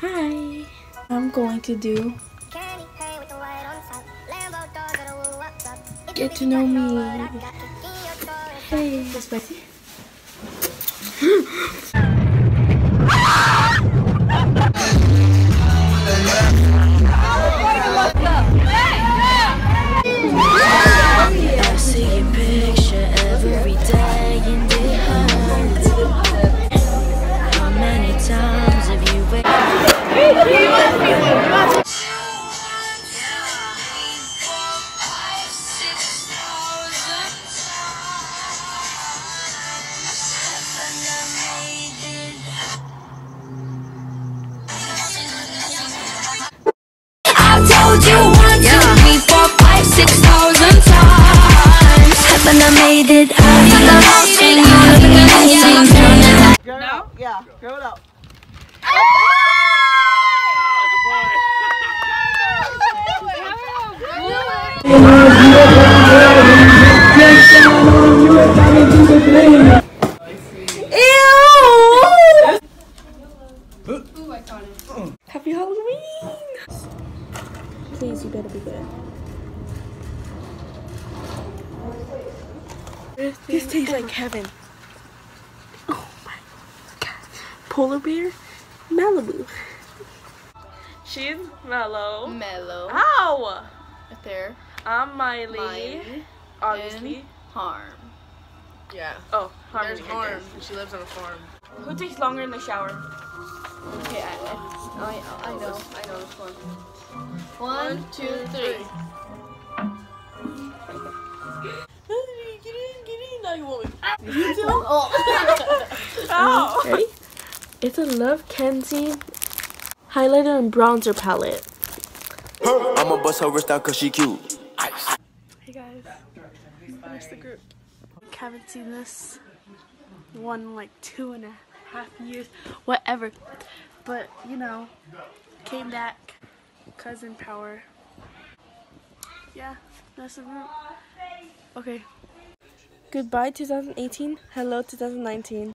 Hi. I'm going to do get to know me. Hey, spicy. Please, you better be good. This tastes like heaven. Oh my god. Polar bear, Malibu. She's mellow. Mellow. Ow! Right there. I'm Maile. Maile. Obviously. Harm. Yeah. Oh, Harmony. There's Harm. there. She lives on a farm. Who takes longer in the shower? Okay, I, I, I, I know. I know this one. One, two, three. Get in, get in. Now you want me. Oh. Ow! Ready? It's a Love Kenzie highlighter and bronzer palette. I'ma bust her wrist out cause she cute. Hey guys, finish the group. Haven't seen this one like two and a half years, whatever. But you know, came back, cousin power. Yeah, that's the group. Okay. Goodbye 2018. Hello 2019.